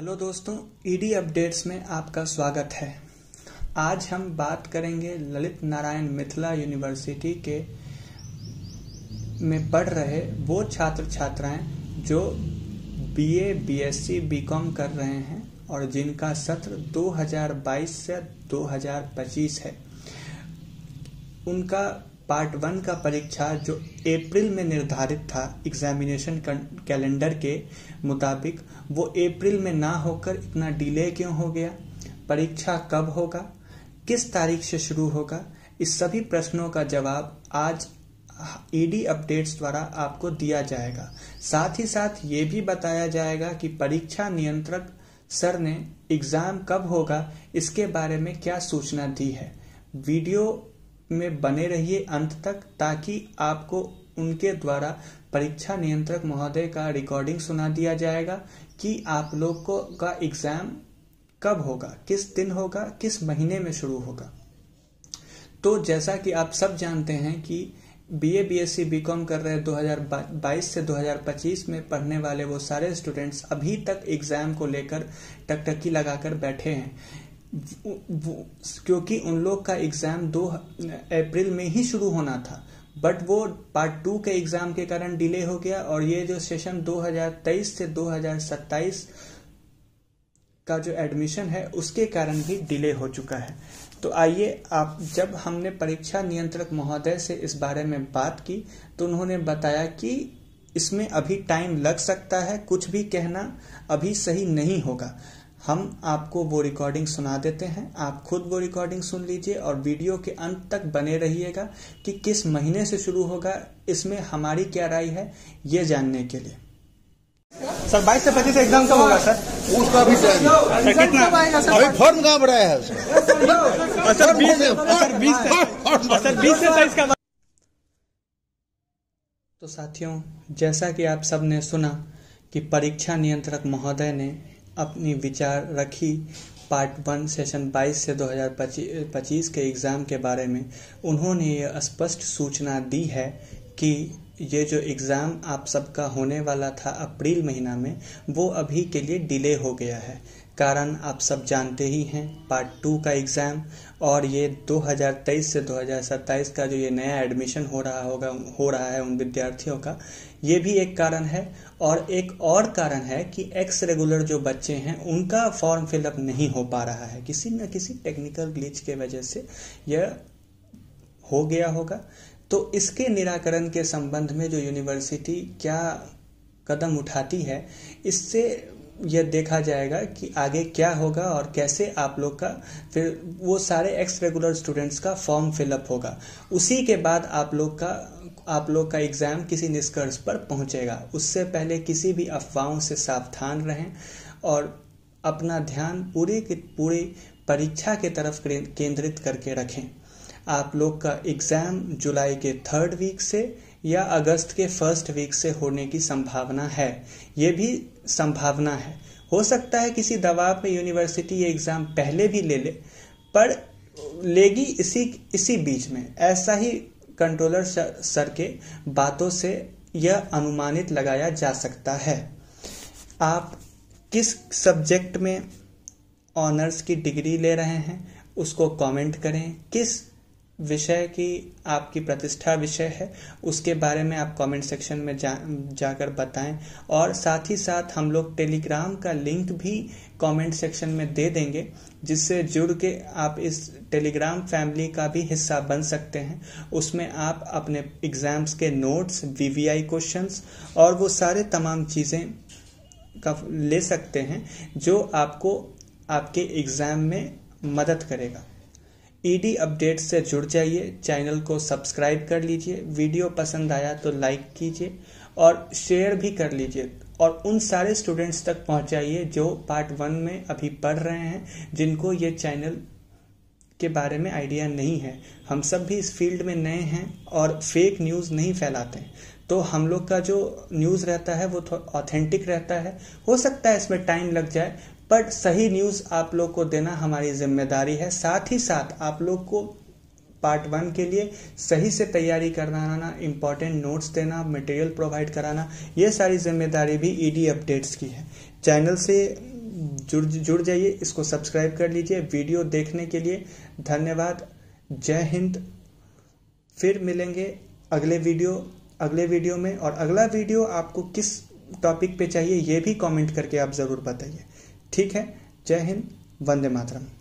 Hello दोस्तों ED updates में आपका स्वागत है। आज हम बात करेंगे ललित नारायण मिथिला यूनिवर्सिटी के में पढ़ रहे वो छात्र छात्राएँ जो बीए, बीएससी, बीकॉम कर रहे हैं और जिनका सत्र 2022 से 2025 है। उनका पार्ट वन का परीक्षा जो अप्रैल में निर्धारित था एग्जामिनेशन कैलेंडर के मुताबिक, वो अप्रैल में ना होकर इतना डिले क्यों हो गया? परीक्षा कब होगा? किस तारीख से शुरू होगा? इस सभी प्रश्नों का जवाब आज ईडी अपडेट्स द्वारा आपको दिया जाएगा। साथ ही साथ ये भी बताया जाएगा कि परीक्षा नियंत्रक सर ने एग्ज़ाम कब होगा, इसके बारे में क्या सूचना दी है। वीडियो में बने रहिए अंत तक, ताकि आपको उनके द्वारा परीक्षा नियंत्रक महोदय का रिकॉर्डिंग सुना दिया जाएगा कि आप लोग को का एग्ज़ाम कब होगा, किस दिन होगा, किस महीने में शुरू होगा। तो जैसा कि आप सब जानते हैं कि बीए बीएससी बीकॉम कर रहे 2022 से 2025 में पढ़ने वाले वो सारे स्टूडेंट्स अभी तक एग्ज़ाम को लेकर टकटकी लगाकर बैठे हैं। क्योंकि उन लोग का एग्ज़ाम दो, अप्रैल में ही शुरू होना था। बट वो पार्ट टू के एग्ज़ाम के कारण डिले हो गया और ये जो सेशन 2023 से 2027 का जो एडमिशन है, उसके कारण भी डिले हो चुका है। तो आइए आप, जब हमने परीक्षा नियंत्रक महोदय से इस बारे में बात की तो उन्होंने बताया कि इसमें अभी टाइम लग सकता है, कुछ भी कहना अभी सही नहीं होगा। हम आपको वो रिकॉर्डिंग सुना देते हैं। आप खुद वो रिकॉर्डिंग सुन लीजिए और वीडियो के अंत तक बने रहिएगा कि किस महीने से शुरू होगा इसमें हमारी क्या राय है ये जानने के लिए। सर बाईस से पच्चीस एग्ज़ाम कब होगा सर? उसका भी सर। कितना? अभी फॉर्म कहाँ भरा है? सर बीस सर बीस सर बीस से तेईस का तो साथियों जैसा कि आप सबने सुना कि परीक्षा नियंत्रक महोदय ने अपनी विचार रखी। पार्ट वन, सेशन 22 से 2025 के एग्ज़ाम के बारे में उन्होंने ये स्पष्ट सूचना दी है कि ये जो एग्ज़ाम आप सबका होने वाला था अप्रैल महीना में, वो अभी के लिए डिले हो गया है। कारण आप सब जानते ही हैं पार्ट टू का एग्ज़ाम और ये 2023 से 2027 का जो ये नया एडमिशन हो रहा होगा, हो रहा है उन विद्यार्थियों का, ये भी एक कारण है। और एक और कारण है कि एक्स रेगुलर जो बच्चे हैं, उनका फॉर्म फिलअप नहीं हो पा रहा है। किसी न किसी टेक्निकल ग्लिच के वजह से यह हो गया होगा। तो इसके निराकरण के संबंध में जो यूनिवर्सिटी क्या कदम उठाती है, इससे यह देखा जाएगा कि आगे क्या होगा और कैसे आप लोग का फिर वो सारे एक्स रेगुलर स्टूडेंट्स का फॉर्म फिलअप होगा। उसी के बाद आप लोग का, आप लोग का एग्ज़ाम किसी निष्कर्ष पर पहुंचेगा। उससे पहले किसी भी अफवाहों से सावधान रहें और अपना ध्यान पूरे की, पूरी परीक्षा के तरफ़ केंद्रित करके रखें। आप लोग का एग्ज़ाम जुलाई के थर्ड वीक से या अगस्त के फ़र्स्ट वीक से होने की संभावना है। ये भी संभावना है। हो सकता है किसी दबाव में यूनिवर्सिटी ये एग्ज़ाम पहले भी ले ले, पर लेगी इसी इसी बीच में। ऐसा ही कंट्रोलर सर के बातों से यह अनुमानित लगाया जा सकता है। आप किस सब्जेक्ट में ऑनर्स की डिग्री ले रहे हैं, उसको कमेंट करें। किस विषय की आपकी प्रतिष्ठा विषय है, उसके बारे में आप कमेंट सेक्शन में जा, जाकर बताएँ। और साथ ही साथ हम लोग टेलीग्राम का लिंक भी कमेंट सेक्शन में दे देंगे, जिससे जुड़ के आप इस टेलीग्राम फैमिली का भी हिस्सा बन सकते हैं। उसमें आप अपने एग्ज़ाम्स के नोट्स वीवीआई क्वेश्चंस और वो सारे तमाम चीज़ें का ले सकते हैं, जो आपको आपके एग्ज़ाम में मदद करेगा। ईडी अपडेट से जुड़ जाइए चैनल को सब्सक्राइब कर लीजिए वीडियो पसंद आया तो लाइक कीजिए और शेयर भी कर लीजिए और उन सारे स्टूडेंट्स तक पहुंचाइए जो पार्ट वन में अभी पढ़ रहे हैं, जिनको ये चैनल के बारे में आइडिया नहीं है। हम सब भी इस फ़ील्ड में नए हैं और फेक न्यूज़ नहीं फैलाते तो हम लोग का जो न्यूज़ रहता है वो ऑथेंटिक रहता है। हो सकता है इसमें टाइम लग जाए बट सही न्यूज़ आप लोग को देना हमारी ज़िम्मेदारी है। साथ ही साथ आप लोग को पार्ट वन के लिए सही से तैयारी करवाना इम्पोर्टेंट नोट्स देना मटेरियल प्रोवाइड कराना, ये सारी ज़िम्मेदारी भी ईडी अपडेट्स की है। चैनल से जुड़ जुड़ जाइए, इसको सब्सक्राइब कर लीजिए। वीडियो देखने के लिए धन्यवाद। जय हिंद। फिर मिलेंगे अगले वीडियो अगले वीडियो में और अगला वीडियो आपको किस टॉपिक पे चाहिए, ये भी कमेंट करके आप ज़रूर बताइए। ठीक है? जय हिंद वंदे मातरम।